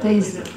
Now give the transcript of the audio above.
To isso.